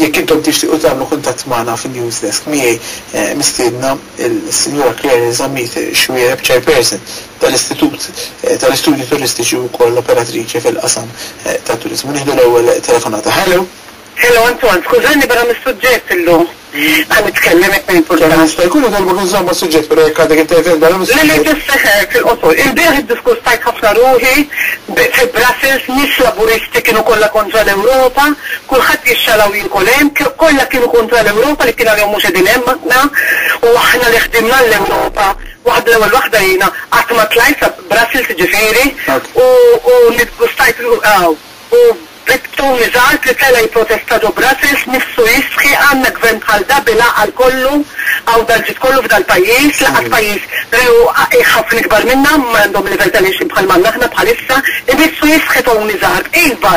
Jekk intom tixtiequ tagħmlu kuntatt magħna fin-News Desk, miegħi mistiedna s-Sinjura Claire Zammit Xuereb, Chairperson tal-Istitut tal-Istudji Turistiċi u wkoll operatriċi fil-qasam tat-turiżmu. Nieħdu l-ewwel telefonata. Hello. Hello Antoine, skużani barra mis-suġġett illum. Ħa nitkellem jekk ma jimpurtax. Kemm jista' jkun nitolbok iżżomm mas-suġġett, però jekk għadek intervjent barra mis-suġġett. Le le ġust seħħ fil-qosor. Ilbieraħ iddiskurs tajt ħafna ruħi, bdiet fi Brussels, nies Laburisti kienu kollha kontra l-Ewropa, Kulħadd jixxala u jiekol hemm, kollha kienu kontra l-Ewropa li kien għalihom mhux qegħdin hemm aħna u aħna li ħdimna għall-Ewropa waħda l-ewwel waħda jiena qatt ma tlajt sa Brussels jiġifieri u u niddgustajt ruħi hawn u b'Tony Zalt li tela' jipprotesta ġo Brussels nifsu jistħi għandna gvern bħal da bil-għaqal kollu hawn dal-ġid kollu f'dal-pajjiż li qatt pajjiż rew qiegħ ħafna ikbar minna m'għandhom livell tal-għixien bħal m'għandna aħna bħalissa imissu jistħi Tony Zalt iva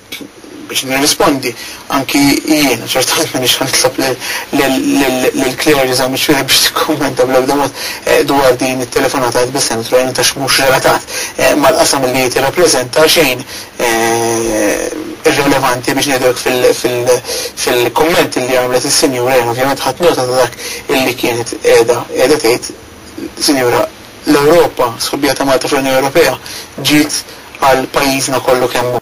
biex nirrispondi anki jiena, ċertament m'iniex ħa nitlob lill-Clergy ta' Miċwieħed biex tikkummenta bl-ebda mod dwar din it-telefonata għad bis-Senat, naturalment għax mhux relatat mal-qasam li tirrappreżenta xejn irrelevanti biex ngħidu hekk fil-kumment li għamlet is-Sinjura jien ovvjament ħadt nota ta' dak illi kienet qiegħda qiegħda tgħid Sinjura l-Ewropa, sħubija ta' Malta fl-Unjoni Ewropea ġiet għal pajjiżna kollu kemm hu.